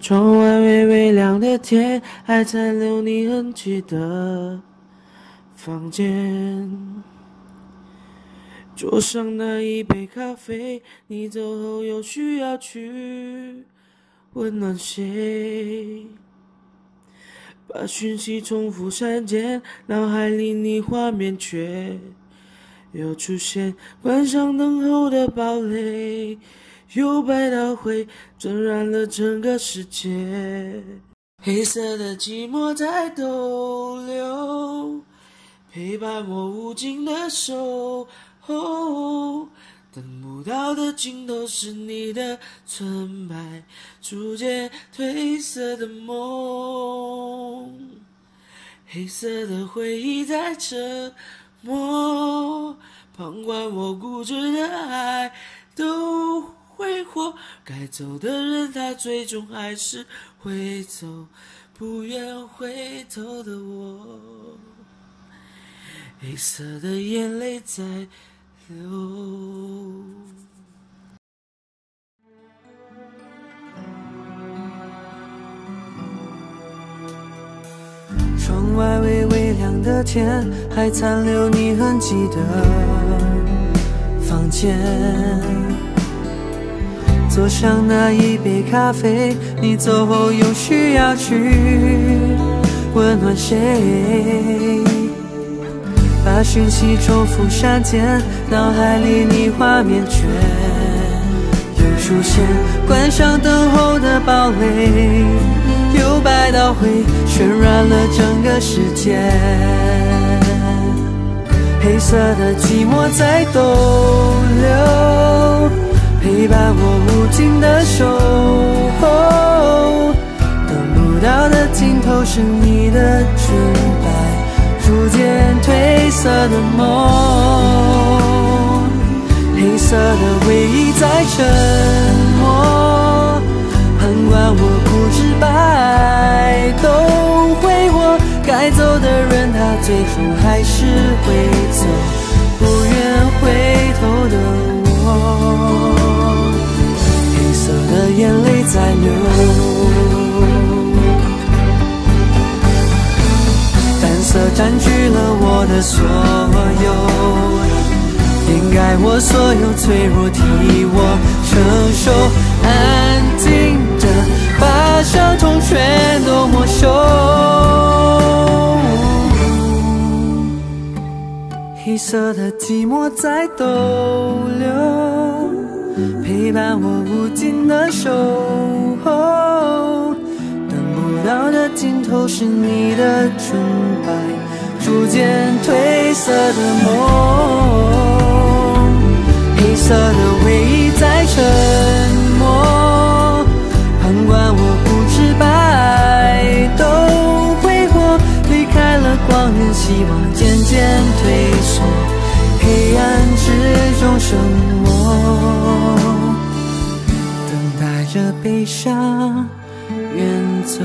窗外微微亮的天，还残留你痕迹的房间。桌上那一杯咖啡，你走后又需要去温暖谁？把讯息重复删减，脑海里你画面却又出现。关上灯后的堡垒，由白到灰沾染了整个世界。黑色的寂寞在逗留，陪伴我无尽的守候。等不到的尽头是你的纯白，逐渐褪色的梦。黑色的回忆在沉默，旁观我固执的爱都挥霍。该走的人，他最终还是会走，不愿回头的我。黑色的眼泪在流。窗外微微亮的天，还残留你痕迹的房间。坐上那一杯咖啡，你走后又需要去温暖谁？把讯息重复删减，脑海里你画面却又出现。关上灯后的堡垒，有百道灰渲染了整个世界。黑色的寂寞在逗留，陪伴我无尽的守候。等不到的尽头是你的纯白，逐渐褪色的梦。黑色的回忆在沉默，旁观我固执把爱都挥霍。该走的人，他最终还是会走，不愿回头的我。占据了我的所有，掩盖我所有脆弱，替我承受，安静着把伤痛全都没收。黑色的寂寞在逗留，陪伴我无尽的守是你的纯白，逐渐褪色的梦。黑色的回忆在沉默，旁观我不知把爱都挥霍。离开了光源，希望渐渐退缩，黑暗之中沉默，等待着悲伤远走。